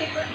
Ikut.